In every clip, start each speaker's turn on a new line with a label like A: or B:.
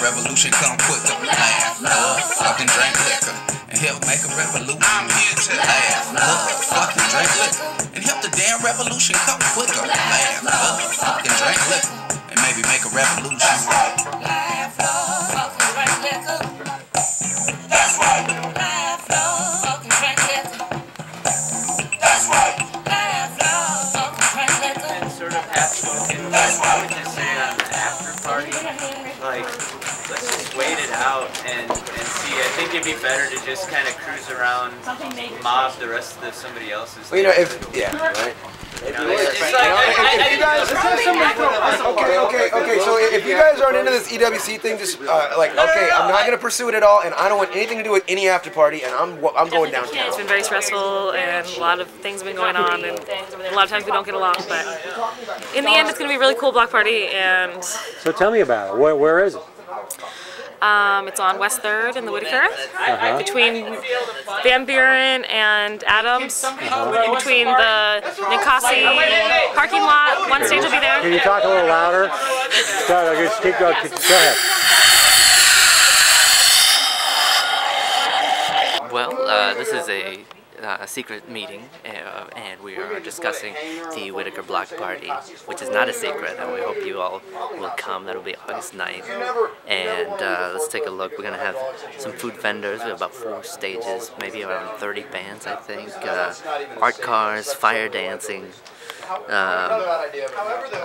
A: revolution come quicker. Laugh, love, fucking drink liquor, and help make a revolution. I'm here to laugh, love, fucking drink liquor, and help the damn revolution come quicker. Laugh, love, fucking drink liquor, and maybe make a revolution.
B: and out and, and see. I think it'd be better to just kind of cruise around, mob the rest of the, somebody else's.
C: Well, you know, if yeah, right.
B: You know, it's, it's like, I, I, I,
C: you guys, okay, okay, okay. So if you guys aren't into this EWC thing, just uh, like, okay, I'm not gonna pursue it at all, and I don't want anything to do with any after party, and I'm I'm going downtown.
D: It's been very stressful, and a lot of things have been going on, and a lot of times we don't get along. But in the end, it's going to be a really cool block party, and
E: So tell me about it. Where, where is it?
D: Um, it's on West Third in the Whiteaker, between Van Buren and Adams, in between the Ninkasi parking lot. One stage will be there.
E: Can you talk a little louder? Go, just keep going. Keep, go ahead.
F: Well, uh, this is a, uh, a secret meeting, uh, and we are discussing the Whiteaker Block Party, which is not a secret, and we hope you all will come. That'll be August 9th. And uh, let's take a look. We're going to have some food vendors. We have about four stages, maybe around 30 bands, I think. Uh, art cars, fire dancing. Um,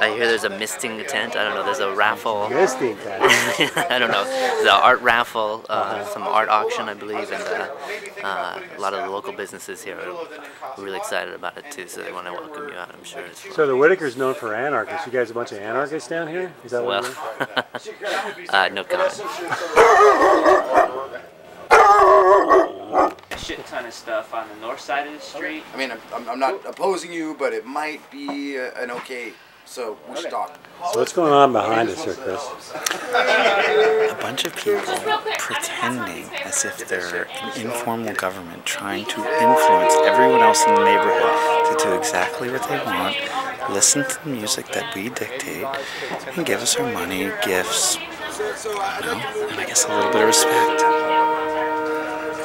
F: I hear there's a misting tent. I don't know. There's a raffle.
E: Misty. Ted.
F: I don't know. The art raffle, uh, some art auction, I believe, and uh, uh, a lot of the local businesses here are really excited about it too. So they want to welcome you out. I'm sure as well.
E: So the Whiteaker's known for anarchists. You guys a bunch of anarchists down here? Is that what?
F: Well,
E: it is?
F: uh, no comment.
B: a shit ton of stuff on the north side of the street.
C: I mean, I'm, I'm not opposing you, but it might be uh, an okay. So we should talk.
E: So what's going on behind us here, Chris?
G: a bunch of people pretending as if they're an informal government trying to influence everyone else in the neighborhood to do exactly what they want, listen to the music that we dictate, and give us our money, gifts, you know, and I guess a little bit of respect.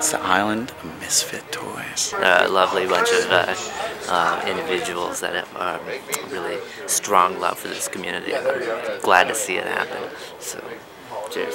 G: It's the island of misfit toys.
F: a lovely bunch of uh, uh, individuals that have um, really strong love for this community. I'm glad to see it happen. So, cheers.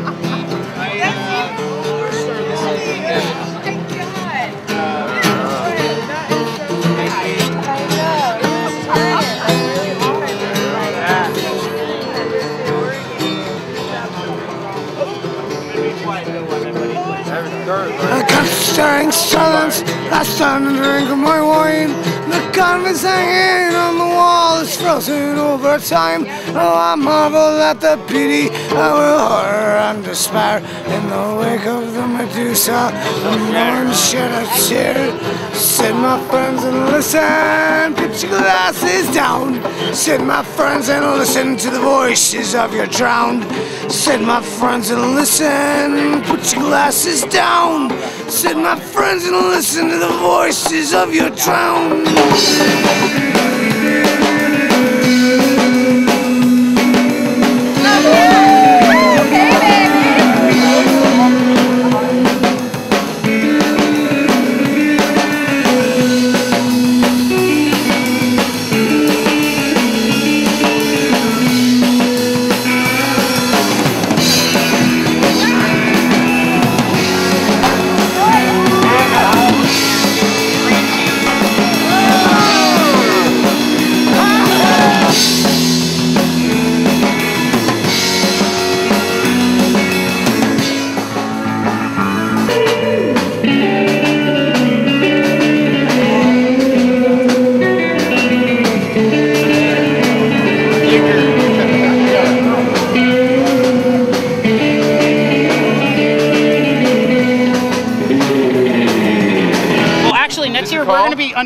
H: staring silence. Last time to drink my wine. The canvas hanging on the wall is frozen over time. Oh, I marvel at the pity, our horror and despair. In the wake of the Medusa, the man shed a tear. Sit, my friends, and listen. Put your glasses down. Sit, my friends, and listen to the voices of your drowned. Sit, my friends, and listen. Put your glasses down. Sit, my friends, and listen to the voices of your drowned.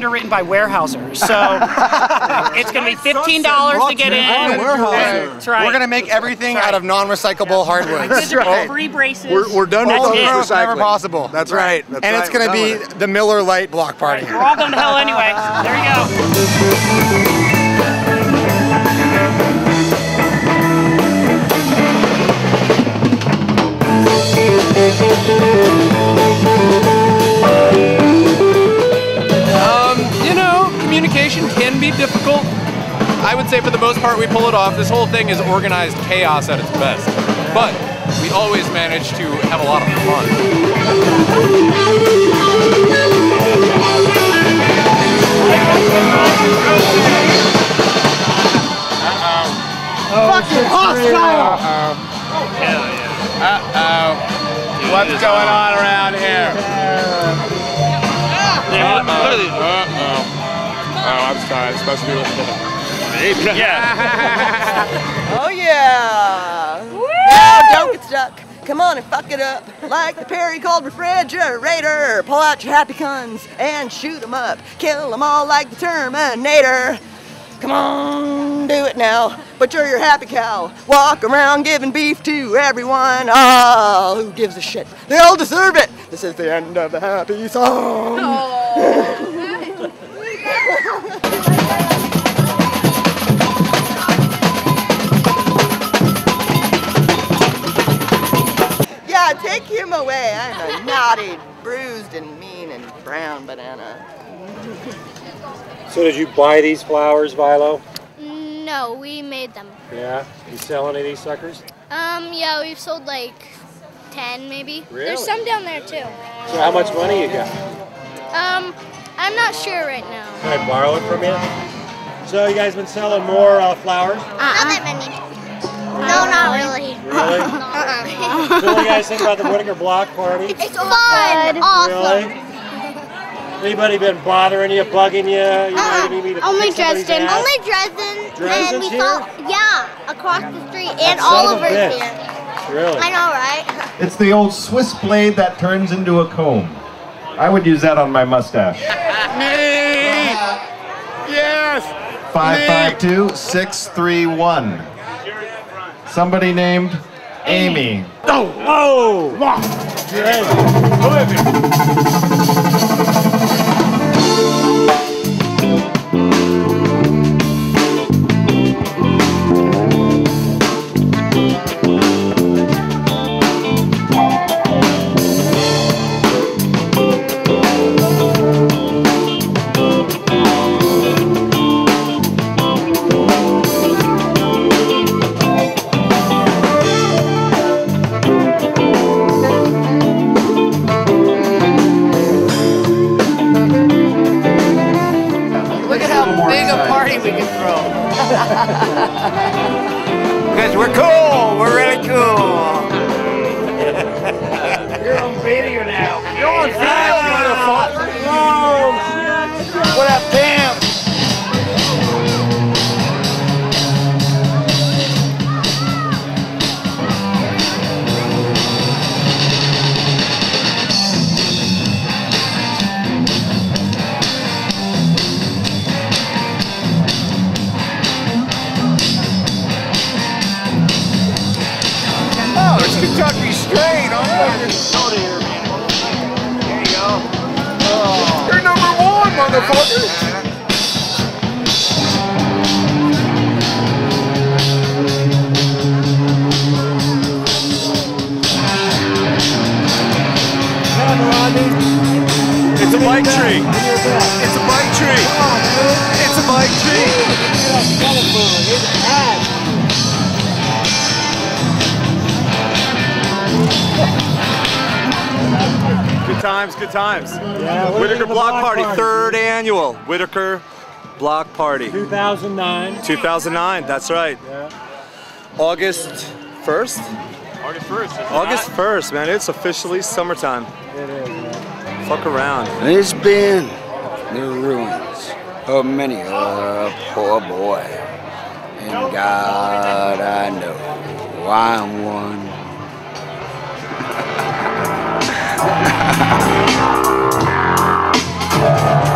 B: Underwritten by Weyerhaeuser. So it's going to be fifteen dollars to get in. That's right.
I: We're gonna make everything out of non-recyclable hardwoods.
B: That's right. Free braces.
I: We're, we're done with all
B: it.
I: growth whenever possible. That's right.
B: That's
I: and it's gonna be
B: done
I: the Miller Lite block party.
B: We're all going to hell anyway. There you go.
A: Um, say for the most part we pull it off. This whole thing is organized chaos at its best. But we always manage to have a lot of fun.
J: Fucking hostile!
K: Uh-oh. What's going on around here? Uh-oh. Uh-oh. Oh, I'm sorry. It's supposed to be with Yeah.
L: Oh yeah! Now don't get stuck. Come on and fuck it up. Like the Perry called refrigerator. Pull out your happy guns and shoot 'em up. Kill 'em all like the Terminator. Come on, do it now. Butcher your happy cow. Walk around giving beef to everyone. Oh, who gives a shit? They all deserve it. This is the end of the happy song. Yeah, away. I'm a naughty, bruised, and mean and brown banana.
E: So did you buy these flowers, Vilo?
F: No, we made them.
E: Yeah. You sell any of these suckers?
F: Um, yeah, we've sold like 10 maybe.
E: Really?
F: There's some down there too.
E: So how much money you got?
F: Um, I'm not sure right now.
E: Can I borrow it from you? So you guys been selling more uh, flowers?
F: Not that many. No, not really.
E: Really?
F: Uh-uh.
E: so what do you guys think about the Whiteaker Block Party?
F: It's fun. Awesome.
E: Really? Anybody been bothering you, bugging you? you uh-uh. know, need to
F: Only Dresden.
E: ass?
F: Only Dresden.
E: Dresden's
F: and we
E: here?
F: saw, yeah, across the street.
E: That
F: And
E: son of a
F: Oliver's here.
E: Really?
F: I know, right?
M: It's the old Swiss blade that turns into a comb. I would use that on my mustache. Me!
K: Yes!
M: 552 631. Somebody named Amy.
K: Oh! Oh! Come on!
N: Look
K: Because we're cool. We're really cool.
N: You're on video now.
K: You're on video, motherfucker. One, motherfucker.
O: Times, good times.
E: Yeah, Whiteaker
O: Block,
E: block
O: Party,
E: party?
O: third annual Whiteaker Block Party.
E: 2009.
O: 2009, that's right. Yeah. August 1st?
A: August 1st.
O: August 1st, man. It's officially summertime.
E: It is.
O: Fuck around.
H: It's been the ruins of many a poor boy. And God, I know I'm one. Thank you.